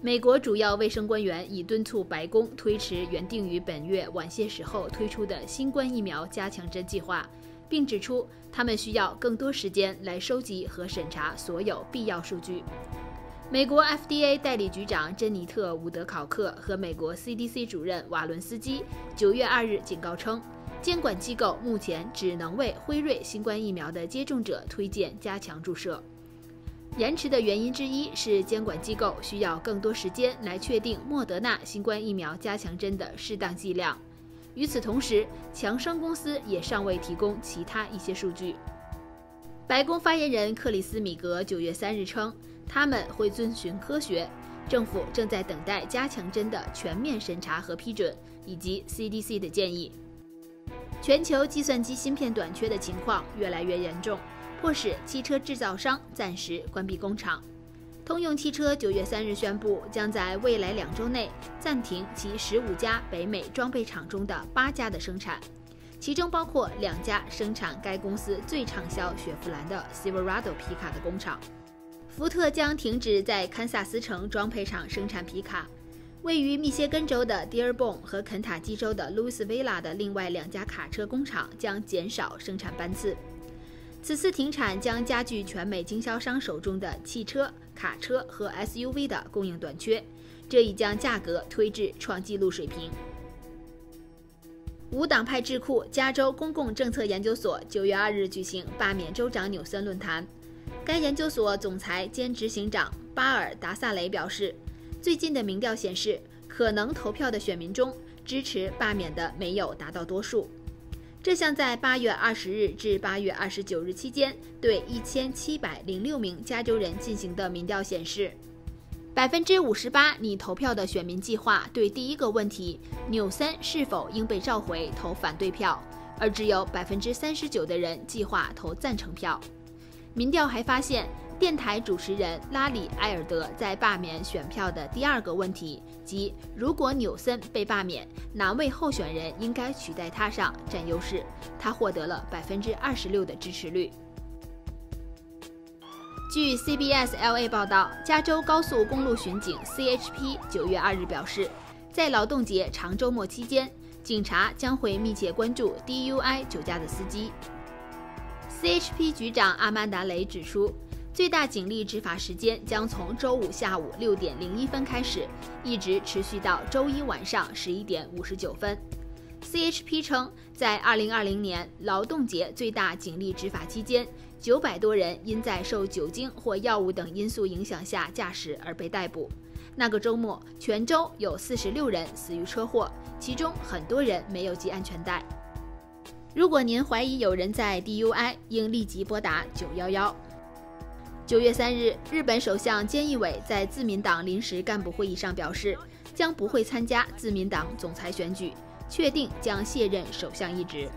美国主要卫生官员已敦促白宫推迟原定于本月晚些时候推出的新冠疫苗加强针计划，并指出他们需要更多时间来收集和审查所有必要数据。美国 FDA 代理局长珍妮特·伍德考克和美国 CDC 主任瓦伦斯基九月二日警告称，监管机构目前只能为辉瑞新冠疫苗的接种者推荐加强注射。延迟的原因之一是监管机构需要更多时间来确定莫德纳新冠疫苗加强针的适当剂量。与此同时，强生公司也尚未提供其他一些数据。白宫发言人克里斯米格九月三日称。他们会遵循科学。政府正在等待加强针的全面审查和批准，以及 CDC 的建议。全球计算机芯片短缺的情况越来越严重，迫使汽车制造商暂时关闭工厂。通用汽车九月三日宣布，将在未来两周内暂停其十五家北美装备厂中的八家的生产，其中包括两家生产该公司最畅销雪佛兰的 Silverado 皮卡的工厂。福特将停止在堪萨斯城装配厂生产皮卡，位于密歇根州的 Dearborn 和肯塔基州的路易斯维拉的另外两家卡车工厂将减少生产班次。此次停产将加剧全美经销商手中的汽车、卡车和 SUV 的供应短缺，这已将价格推至创纪录水平。无党派智库加州公共政策研究所九月二日举行罢免州长纽森论坛。该研究所总裁兼执行长巴尔达萨雷表示，最近的民调显示，可能投票的选民中支持罢免的没有达到多数。这项在八月二十日至八月二十九日期间对一千七百零六名加州人进行的民调显示，百分之五十八拟投票的选民计划对第一个问题纽森是否应被召回投反对票，而只有百分之三十九的人计划投赞成票。民调还发现，电台主持人拉里·埃尔德在罢免选票的第二个问题，即如果纽森被罢免，哪位候选人应该取代他上占优势。他获得了百分之二十六的支持率。据 CBS LA 报道，加州高速公路巡警 CHP 九月二日表示，在劳动节长周末期间，警察将会密切关注 DUI 酒驾的司机。CHP 局长阿曼达·雷指出，最大警力执法时间将从周五下午六点零一分开始，一直持续到周一晚上十一点五十九分。CHP 称，在二零二零年劳动节最大警力执法期间，九百多人因在受酒精或药物等因素影响下驾驶而被逮捕。那个周末，全州有四十六人死于车祸，其中很多人没有系安全带。如果您怀疑有人在 DUI，应立即拨打九幺幺。九月三日，日本首相菅义伟在自民党临时干部会议上表示，将不会参加自民党总裁选举，确定将卸任首相一职。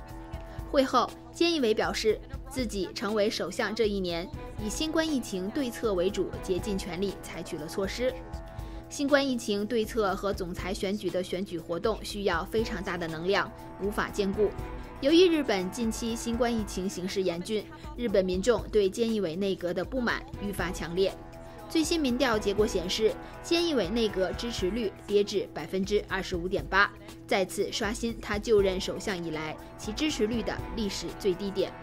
会后，菅义伟表示，自己成为首相这一年，以新冠疫情对策为主，竭尽全力采取了措施。新冠疫情对策和总裁选举的选举活动需要非常大的能量，无法兼顾。由于日本近期新冠疫情形势严峻，日本民众对菅义伟内阁的不满愈发强烈。最新民调结果显示，菅义伟内阁支持率跌至百分之二十五点八，再次刷新他就任首相以来其支持率的历史最低点。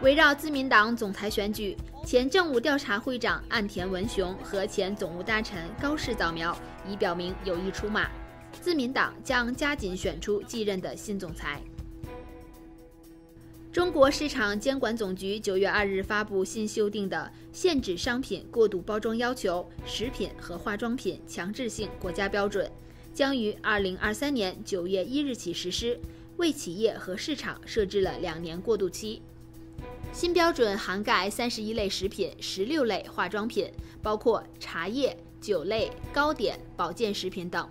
围绕自民党总裁选举，前政务调查会长岸田文雄和前总务大臣高市早苗已表明有意出马，自民党将加紧选出继任的新总裁。中国市场监管总局九月二日发布新修订的限制商品过度包装要求食品和化妆品强制性国家标准，将于二零二三年九月一日起实施，为企业和市场设置了两年过渡期。新标准涵盖三十一类食品、十六类化妆品，包括茶叶、酒类、糕点、保健食品等。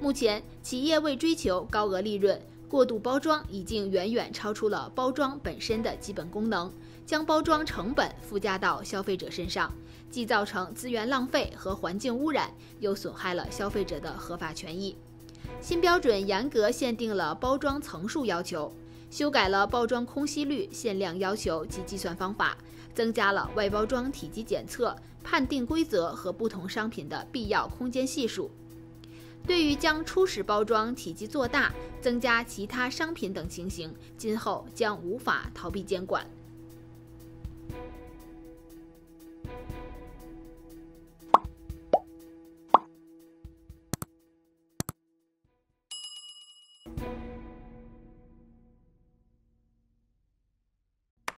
目前，企业为追求高额利润。过度包装已经远远超出了包装本身的基本功能，将包装成本附加到消费者身上，既造成资源浪费和环境污染，又损害了消费者的合法权益。新标准严格限定了包装层数要求，修改了包装空隙率限量要求及计算方法，增加了外包装体积检测判定规则和不同商品的必要空间系数。对于将初始包装体积做大、增加其他商品等情形，今后将无法逃避监管。